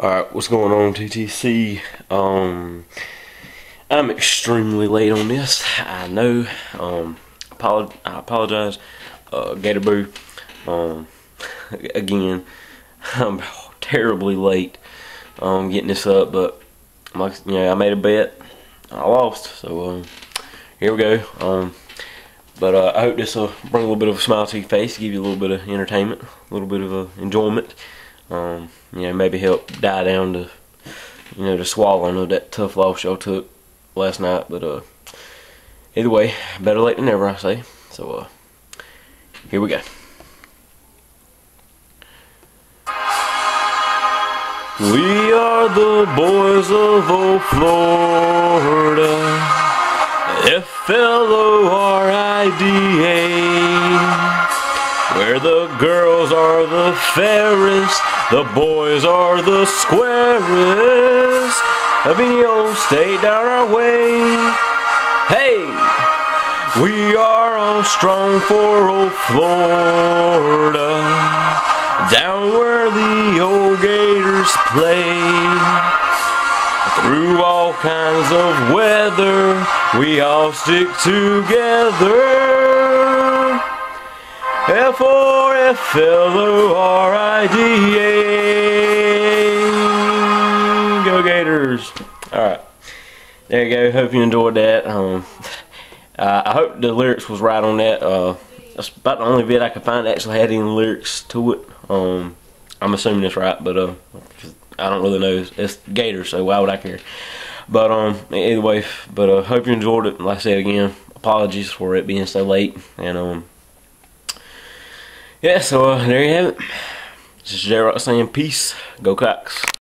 Alright, what's going on TTC? Um, I'm extremely late on this. I know. Um, I apologize. Uh, Gator Boo. Um, again, I'm terribly late um, getting this up, but like, yeah, I made a bet. I lost, so um, here we go. Um, but uh, I hope this will bring a little bit of a smile to your face, give you a little bit of entertainment, a little bit of uh, enjoyment um, you know, maybe help die down to, you know, the swallowing of that tough loss y'all took last night. But uh, either way, better late than never, I say. So uh, here we go. We are the boys of old Florida, F-L-O-R-I-D-A. Where the girls are the fairest, the boys are the squarest. A old state down our way. Hey, we are all strong for old Florida, down where the old Gators play. Through all kinds of weather, we all stick together. F L O R I D A. Go Gators! All right, there you go. Hope you enjoyed that. Um, uh, I hope the lyrics was right on that. Uh, that's about the only bit I could find that actually had any lyrics to it. Um, I'm assuming it's right, but uh, I don't really know. It's, Gators, so why would I care? But um, anyway, but uh, hope you enjoyed it. Like I said again, apologies for it being so late, and um yeah, so uh, there you have it. This is J Rock saying peace. Go Cocks.